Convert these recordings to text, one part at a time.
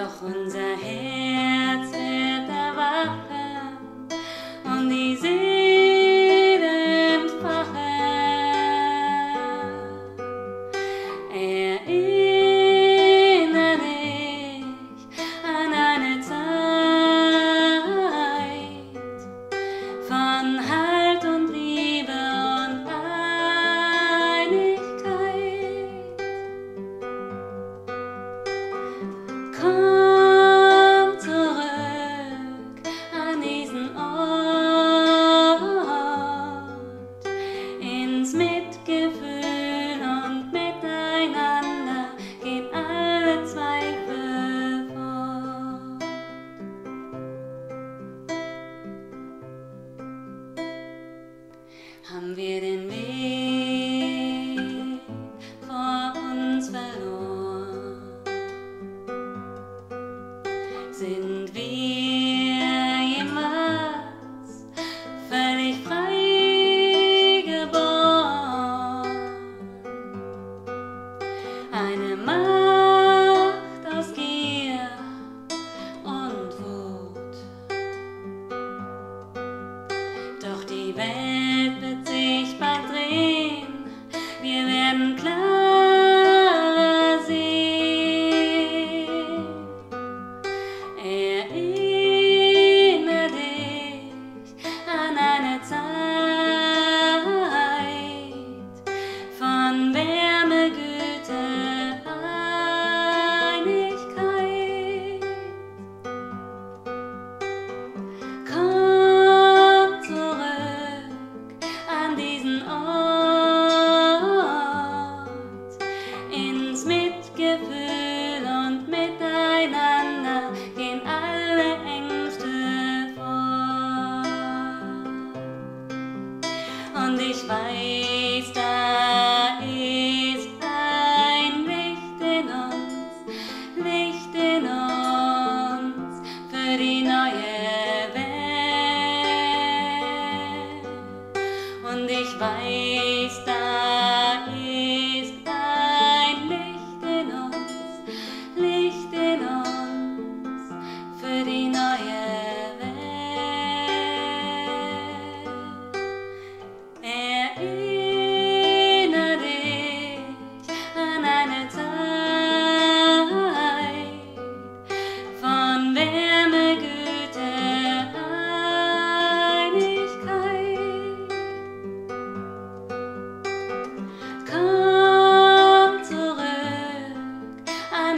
doch unser Herr. sind wir jemals völlig frei geboren. Eine Macht aus Gier und Wut. Doch die Welt wird sich bald drehen, wir werden klar. weiß, Licht in uns, Licht in uns für die neue Welt. Und ich weiß,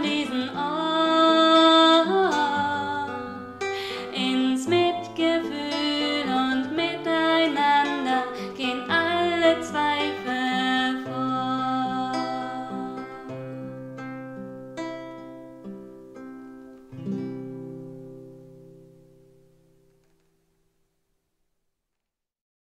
lesen auf.